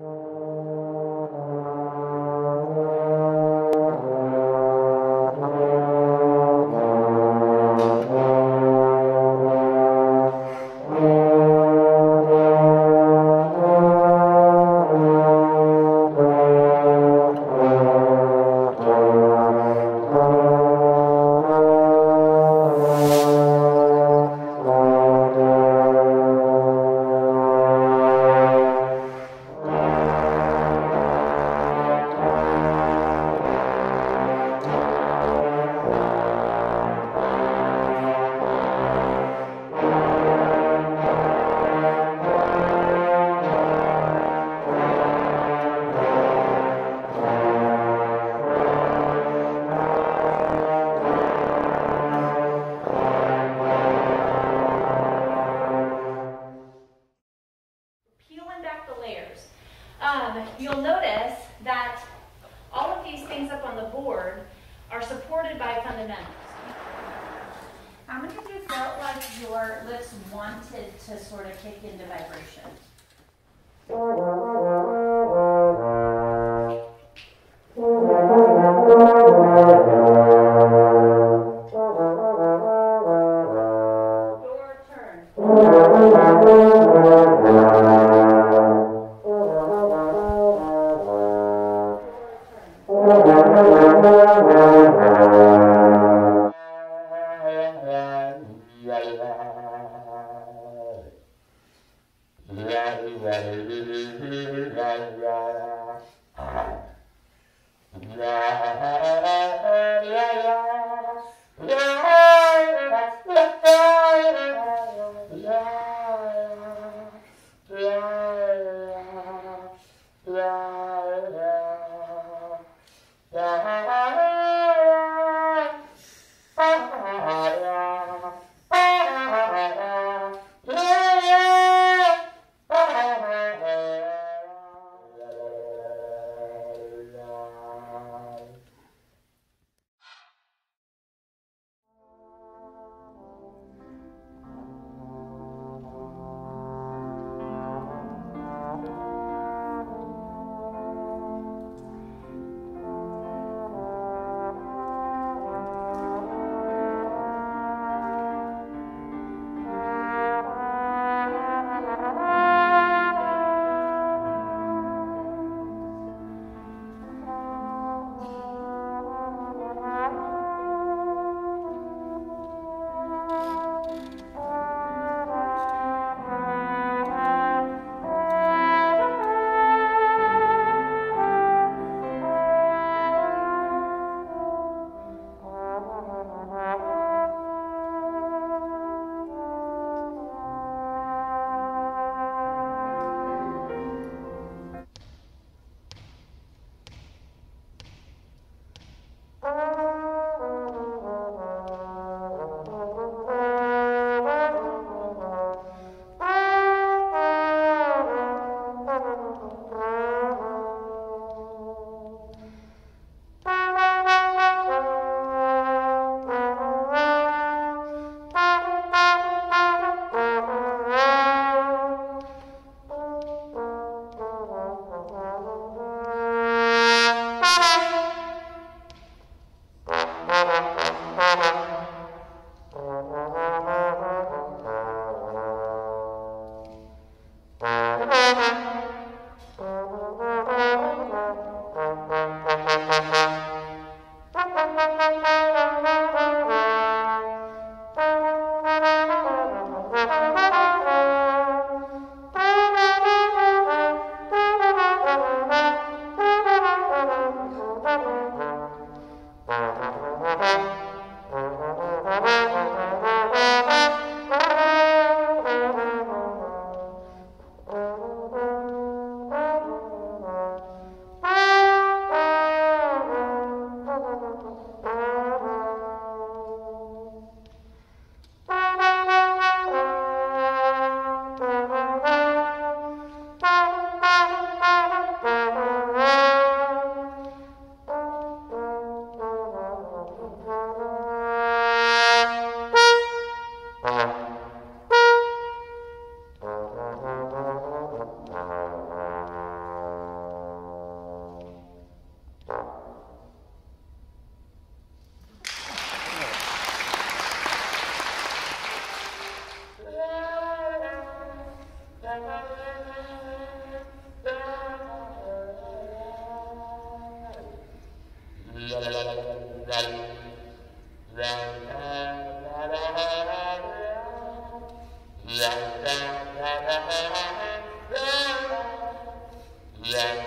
you. your lips wanted to sort of kick into vibration. that